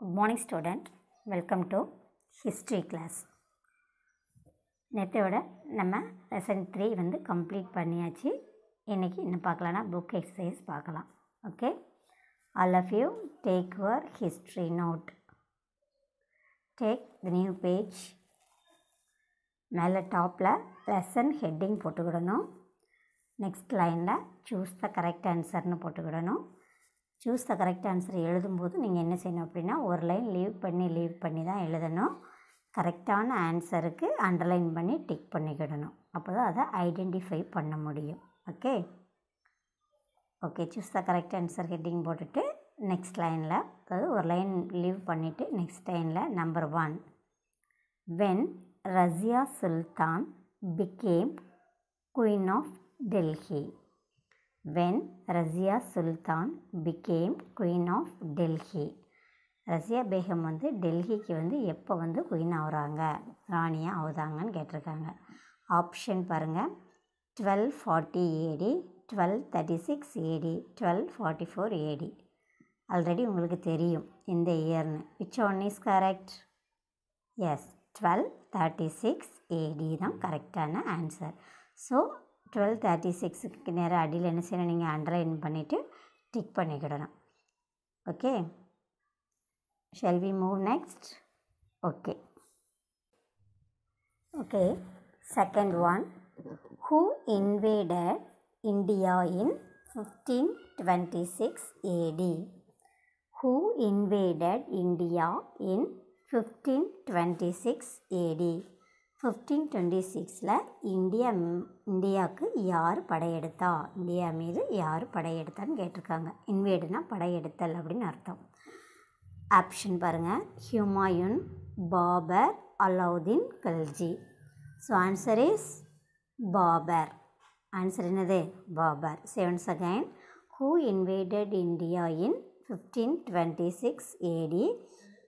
Good morning student welcome to history class நேற்றையோட நம்ம lesson three வந்து complete பண்ணியாச்சு. இன்றைக்கி என்ன பார்க்கலான்னா புக் எக்ஸசைஸ் பார்க்கலாம். Okay all of you take your history note take the new page மேலே டாப்பில் லெசன் ஹெட்டிங் போட்டுக்கிடணும். நெக்ஸ்ட் லைனில் சூஸ் த கரெக்ட் ஆன்சர்னு போட்டுக்கிடணும். சூஸ் த கரெக்ட் ஆன்சர் எழுதும்போது நீங்கள் என்ன செய்யணும் அப்படின்னா ஒரு லைன் லீவ் பண்ணி லீவ் பண்ணி தான் எழுதணும். கரெக்டான ஆன்சருக்கு அண்டர்லைன் பண்ணி டிக் பண்ணிக்கிடணும் அப்போ தான் அதை ஐடென்டிஃபை பண்ண முடியும். Okay okay choose the correct answer heading போட்டுட்டு நெக்ஸ்ட் லைனில் அதாவது ஒரு லைன் லீவ் பண்ணிவிட்டு நெக்ஸ்ட் லைனில் number one when Razia Sultan became queen of Delhi when Razia Sultan became queen of Delhi Razia Begum வந்து டெல்லிக்கு வந்து எப்போ வந்து குயின் ஆகுறாங்க ராணியாக ஆகுதாங்கன்னு கேட்டிருக்காங்க. ஆப்ஷன் பாருங்கள் twelve forty AD twelve thirty six AD twelve forty four AD already உங்களுக்கு தெரியும் இந்த இயர்னு which one is correct yes twelve thirty six AD தான் கரெக்டான ஆன்சர் ஸோ டுவெல் தேர்ட்டி சிக்ஸுக்கு நேரம் அடியில் என்ன செய்யணும்? நீங்கள் அண்டர்லைன் பண்ணிவிட்டு tick பண்ணிக்கிடணும். Okay shall we move next okay okay second one who invaded India in fifteen twenty six AD who invaded India in fifteen twenty six AD fifteen twenty சிக்ஸில் India இந்தியாவுக்கு யார் படையெடுத்தா? இந்தியா மீது யார் படையெடுத்தான்னு கேட்டிருக்காங்க. இன்வேடுனா படையெடுத்தல் அப்படின்னு அர்த்தம். Option பாருங்கள் Humayun Babur Alauddin Khalji. So answer is Babur. Answer என்னது? Babur. Sevens again who invaded India in fifteen twenty six AD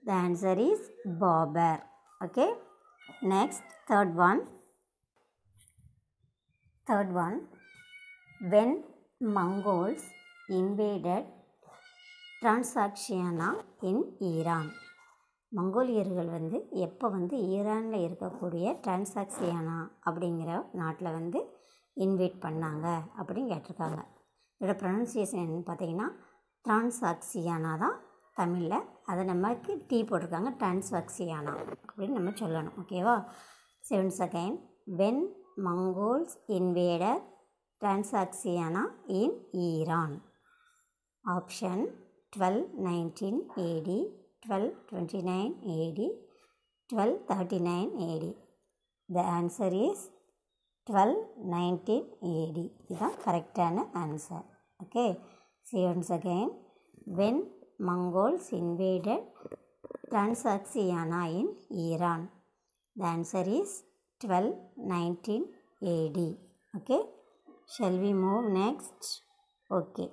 the answer is Babur. Okay next third one. Third one. When mongols invaded Transoxiana in Iran மங்கோலியர்கள் வந்து எப்போ வந்து ஈரானில் இருக்கக்கூடிய டிரான்சாக்சியானா அப்படிங்கிற நாட்டில் வந்து invite பண்ணாங்க அப்படின்னு கேட்டிருக்காங்க. இதோட ப்ரொனன்சியேஷன் என்னன்னு பார்த்தீங்கன்னா டிரான்சாக்சியானா தான் தமிழில். அதை நமக்கு டீ போட்டிருக்காங்க டிரான்ஸ்வக்சியானா அப்படின்னு நம்ம சொல்லணும். ஓகேவா seven second when Mongols invader Transoxiana in Iran option twelve nineteen AD twelve twenty nine AD twelve thirty nine AD the answer is twelve nineteen AD இதுதான் கரெக்டான answer okay see once again when Mongols invaded Transoxiana in Iran. The answer is 1219 AD. Okay. Shall we move next? Okay.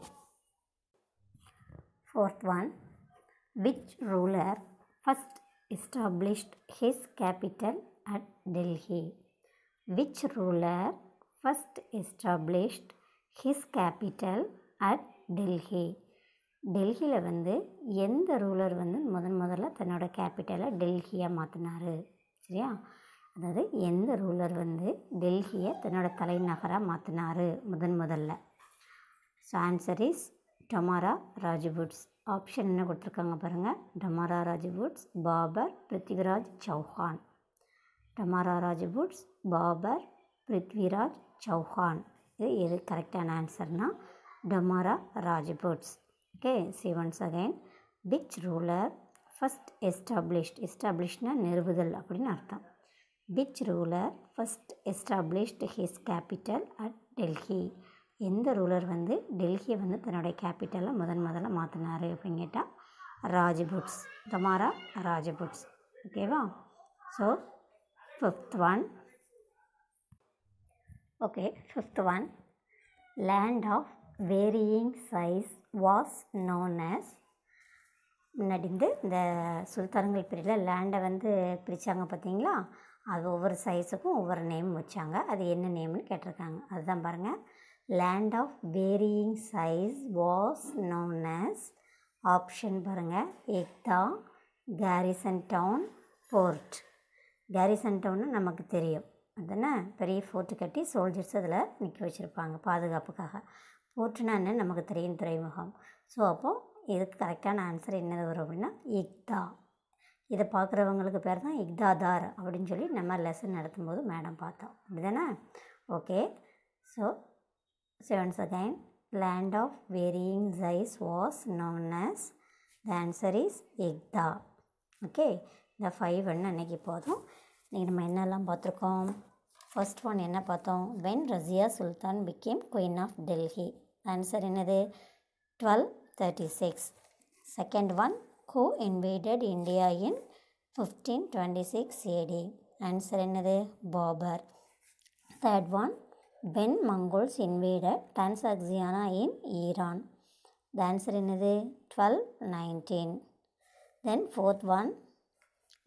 Fourth one. Which ruler first established his capital at Delhi? Which ruler first established his capital at Delhi? டெல்லியில் வந்து எந்த ruler வந்து முதன் முதல்ல தன்னோட கேபிட்டலை டெல்லியாக மாற்றினார் சரியா? அதாவது எந்த ரூலர் வந்து டெல்லியை தன்னோட தலைநகராக மாற்றினார் முதன் முதல்ல? So answer is Tomara Rajputs option என்ன கொடுத்துருக்காங்க பாருங்கள் டொமாரா ராஜபுட்ஸ் பாபர் பிருத்திவிராஜ் சௌஹான் டொமாரா ராஜபுட்ஸ் பாபர் பிருத்விராஜ் சௌஹான் இது எது கரெக்டான ஆன்சர்னால் டொமாரா Rajputs okay see once again. Which ruler first established established-னா நிறுவுதல் அப்படின்னு அர்த்தம். Which ruler first established his capital at Delhi எந்த ரூலர் வந்து டெல்லியை வந்து தன்னுடைய கேபிட்டலை முதன் முதல்ல மாற்றினார் அப்படின்னு கேட்டால் ராஜபுட்ஸ். தமாரா? ராஜபுட்ஸ். ஓகேவா so fifth one okay fifth one land of varying size was known as முன்னாடி வந்து இந்த சுல்தான்கள் பீரியடில் லேண்டை வந்து பிரித்தாங்க பார்த்தீங்களா? அது ஒவ்வொரு சைஸுக்கும் ஒவ்வொரு நேம் வச்சாங்க. அது என்ன நேம்னு கேட்டிருக்காங்க. அதுதான் பாருங்கள் land of varying size was known as option பாருங்கள் iqta garrison town fort garrison டவுன்னு நமக்கு தெரியும். அதுதானே பெரிய ஃபோர்ட்டு கட்டி சோல்ஜர்ஸ் அதில் நிற்க வச்சுருப்பாங்க பாதுகாப்புக்காக. ஓட்டுனான்னு நமக்கு தெரியும் துறைமுகம். ஸோ அப்போது இதுக்கு கரெக்டான ஆன்சர் என்னது வரும் அப்படின்னா இக்தா. இதை பார்க்குறவங்களுக்கு பேர் தான் இக்தாதார் அப்படின்னு சொல்லி நம்ம லெசன் நடத்தும்போது மேடம் பார்த்தோம். அப்படிதானே? Okay so sevens again land of varying size was known as the answer is iqta. Okay இந்த ஃபைவ் ஒன்று அன்றைக்கி போதும். இன்றைக்கி நம்ம என்னெல்லாம் பார்த்துருக்கோம்? ஃபர்ஸ்ட் ஒன் என்ன பார்த்தோம்? When Razia Sultan became queen of Delhi answer என்னது twelve thirty six second one who invaded India in fifteen twenty six AD answer என்னது Babur third one when Mongols invaded Transoxiana in Iran. The answer என்னது 1219. Then fourth one,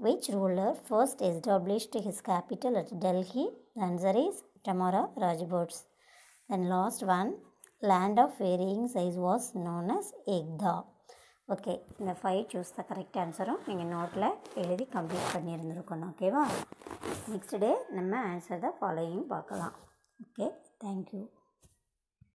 which ruler first established his capital at Delhi? The answer is Tamara Rajputs. Then last one, Land of varying size was known as Egda. Okay இந்த five choose the correct ஆன்சரும் நீங்கள் நோட்டில் எழுதி complete பண்ணியிருந்துருக்கணும் ஓகேவா next day நம்ம answer the following பார்க்கலாம். Okay thank you